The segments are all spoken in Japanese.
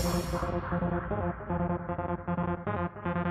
フフフフ。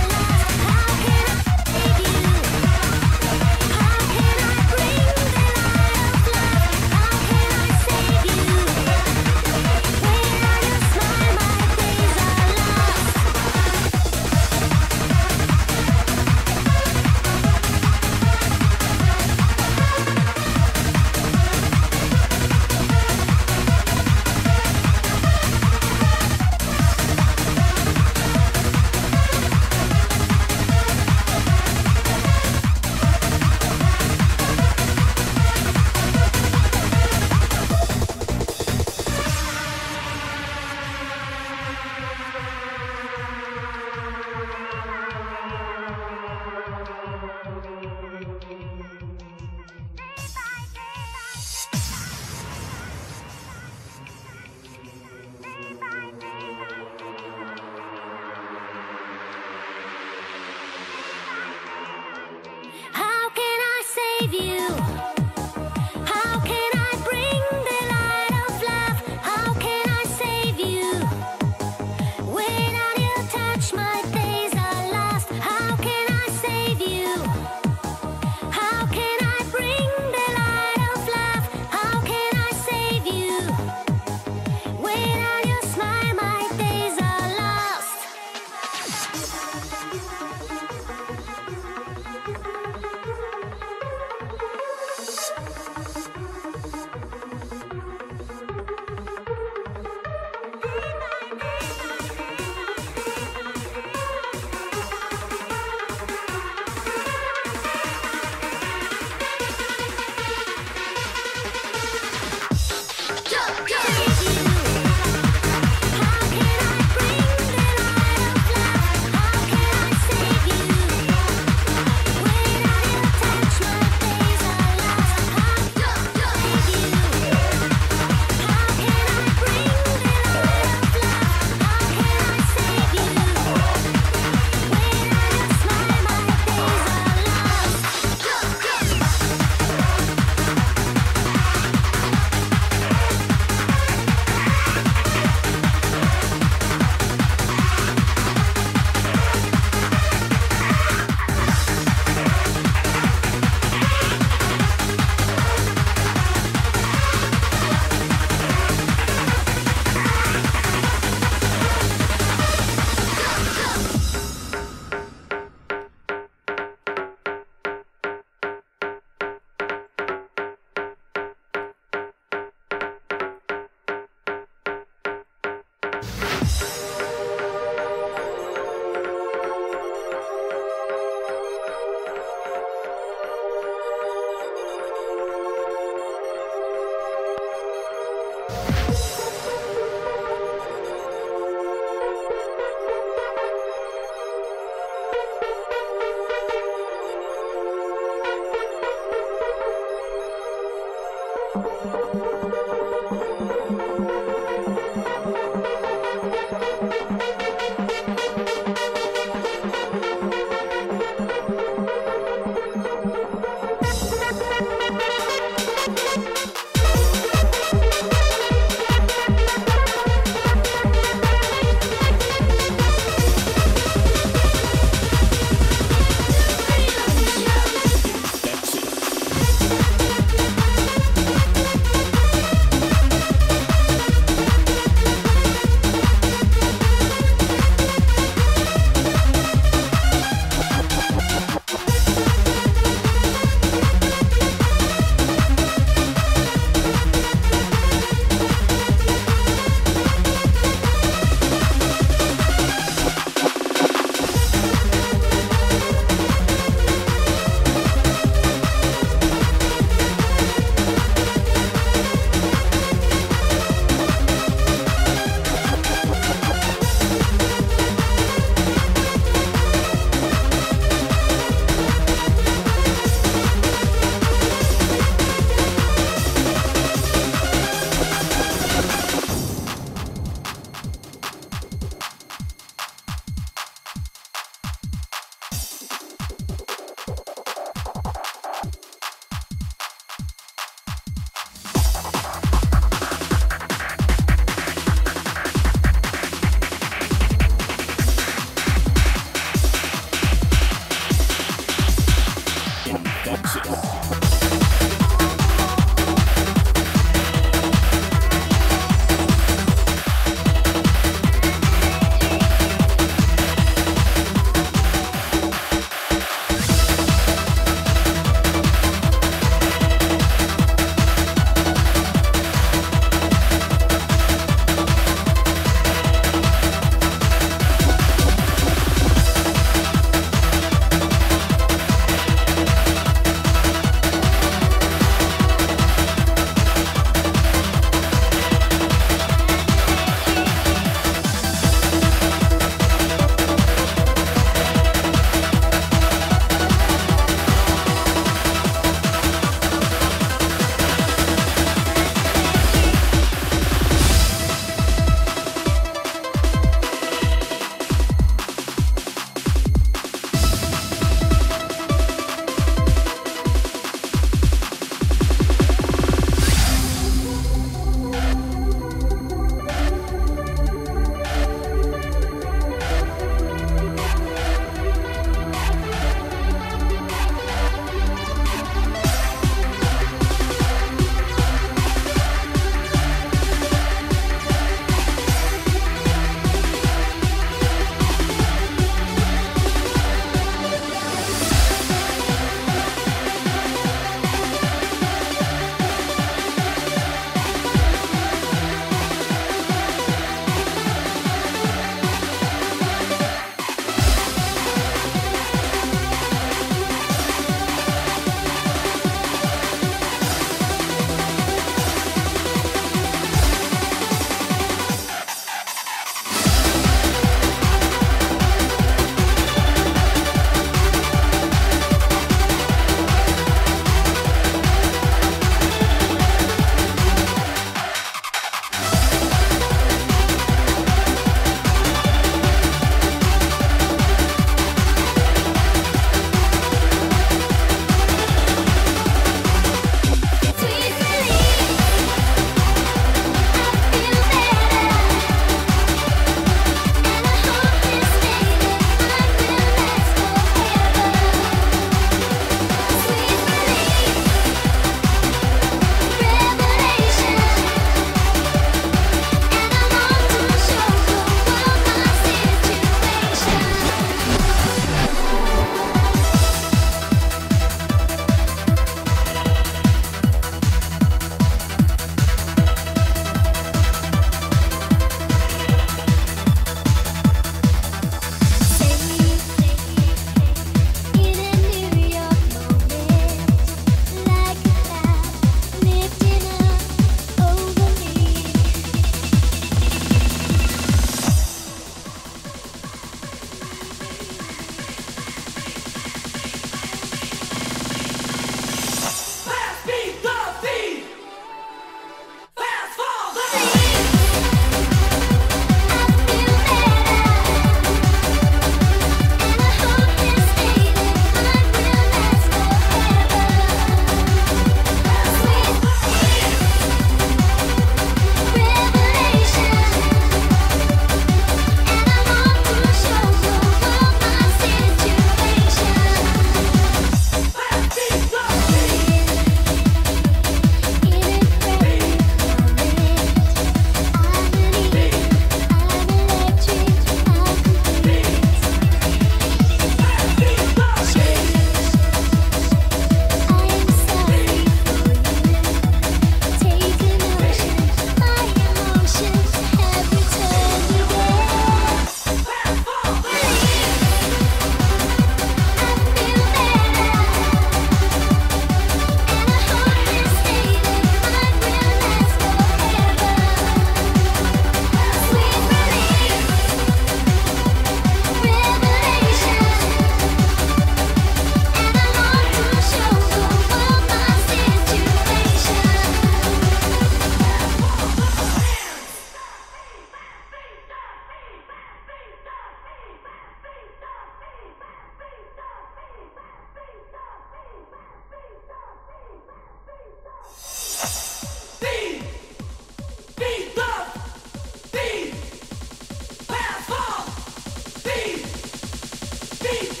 Please.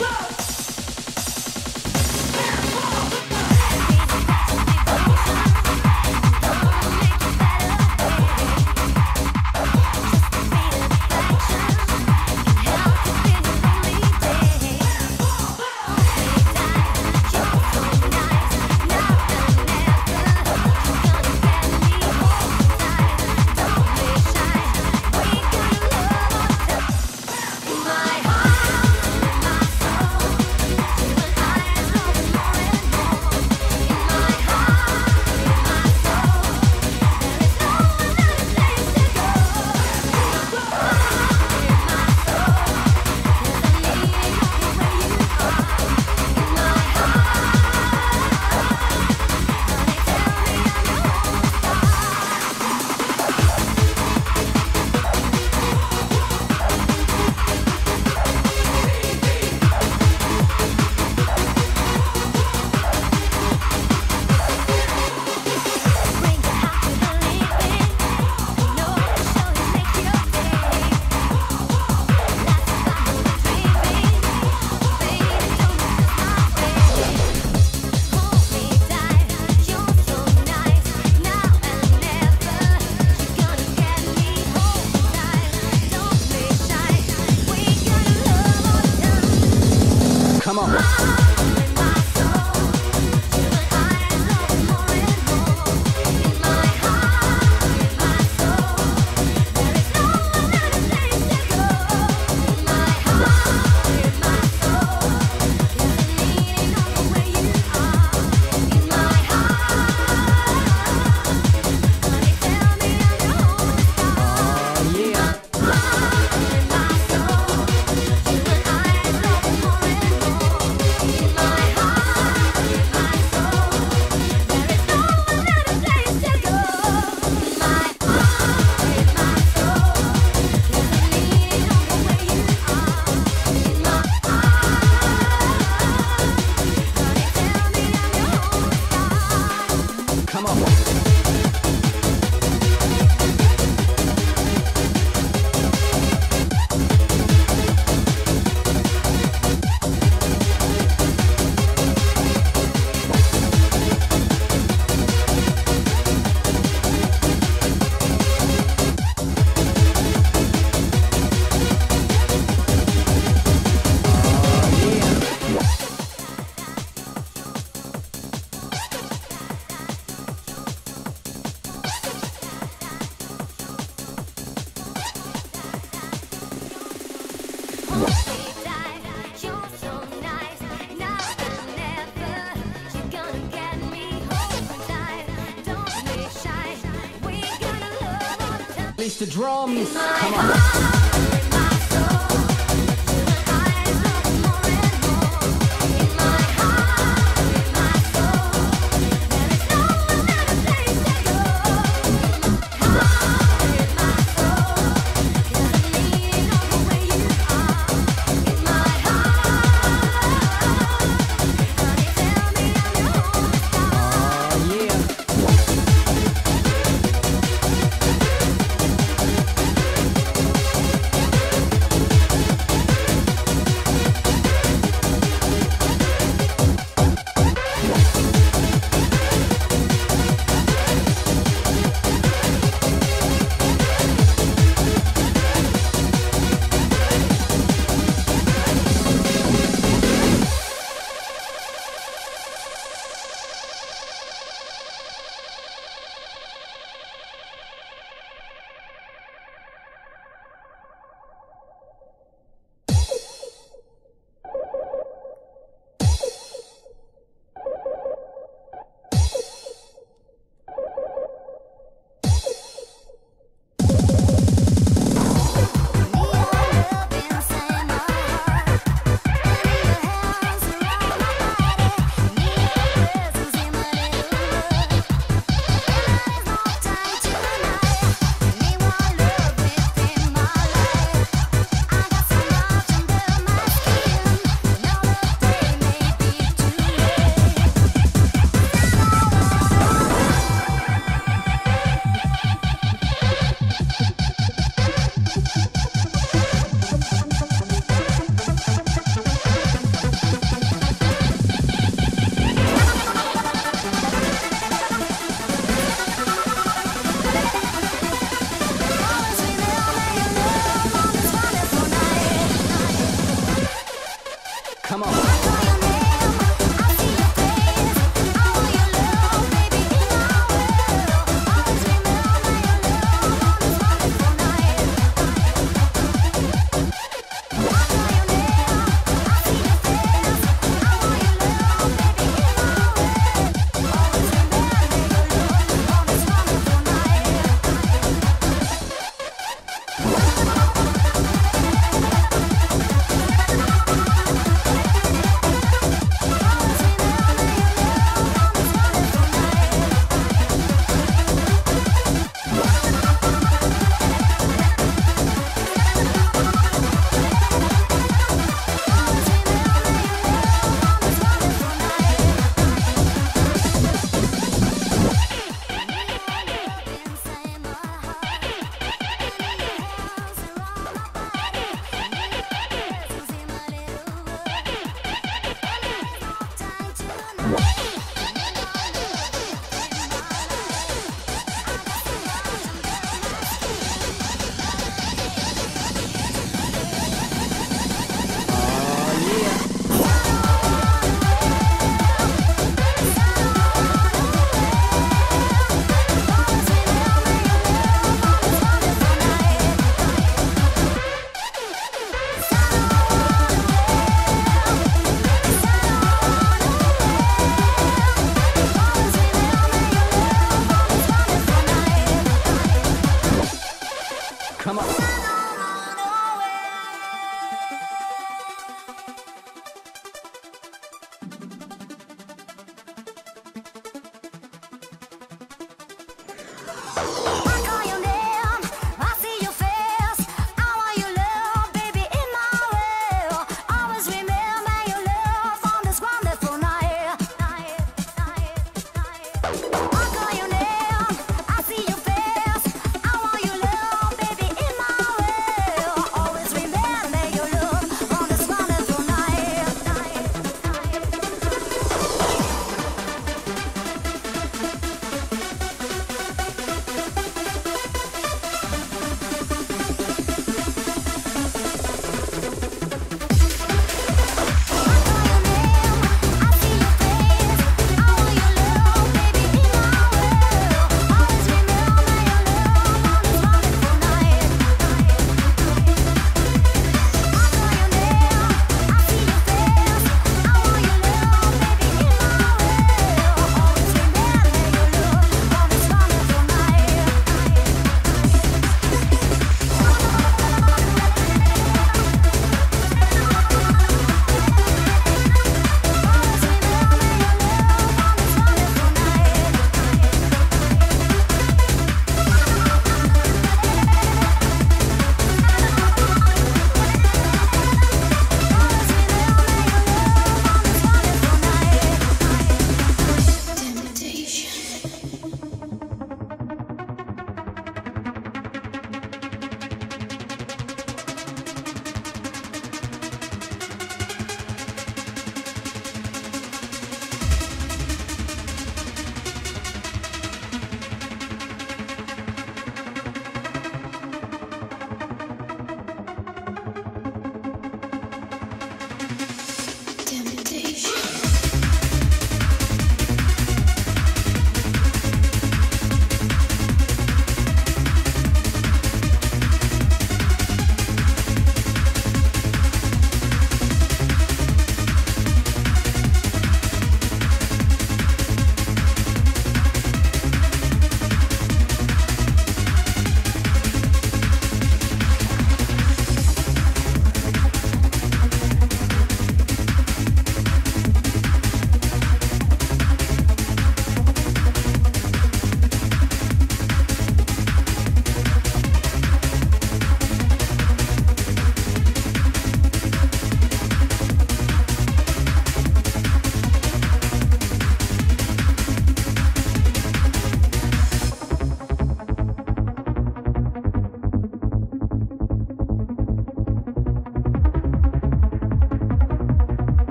Drums.